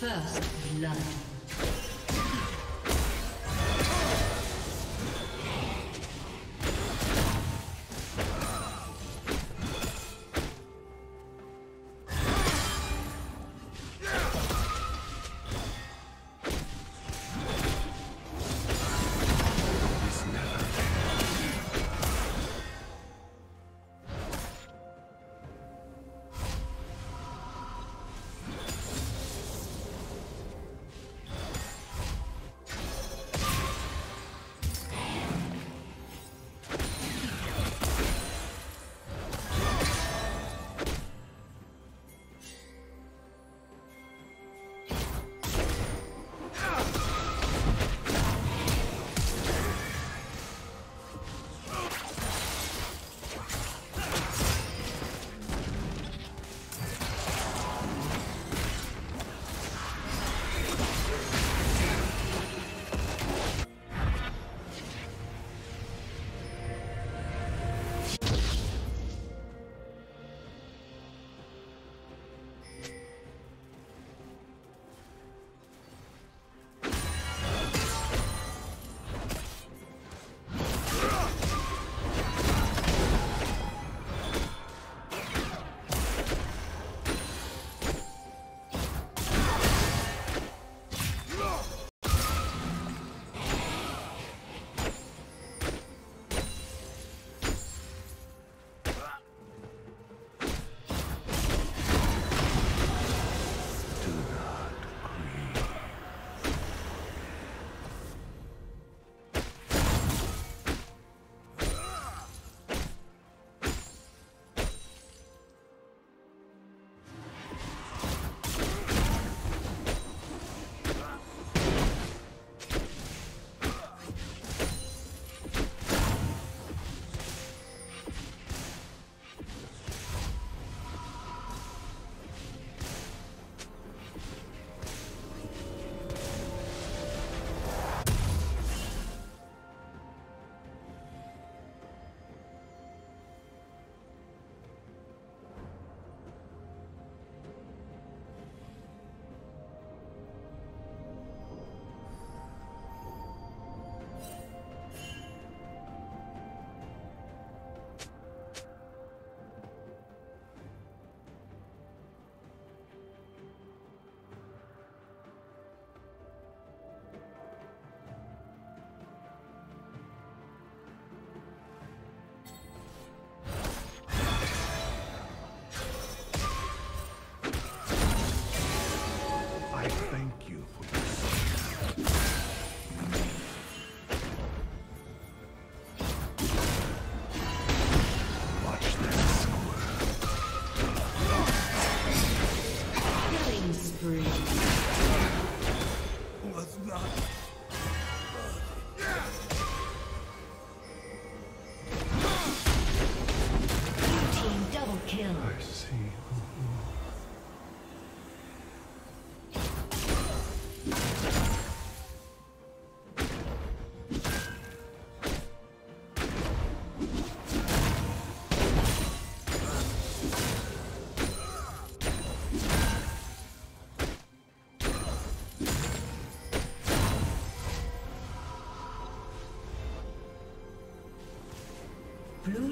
First blood.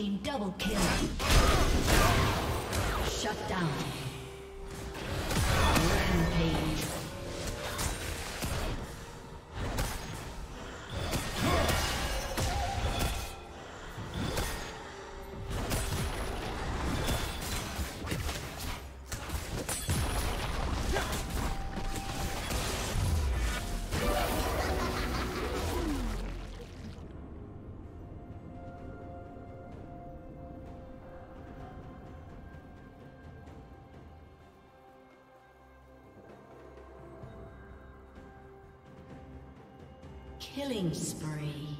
Double kill. Shut down. Rampage. Killing spree.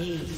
Ace.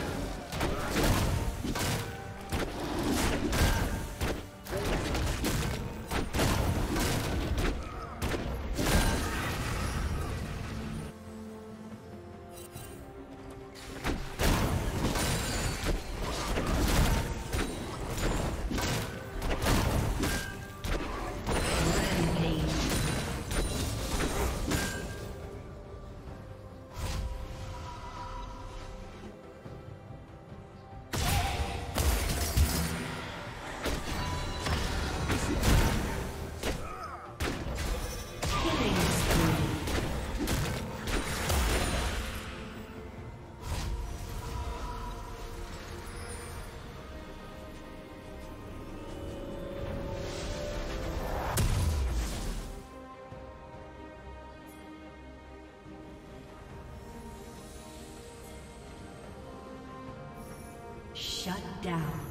Shut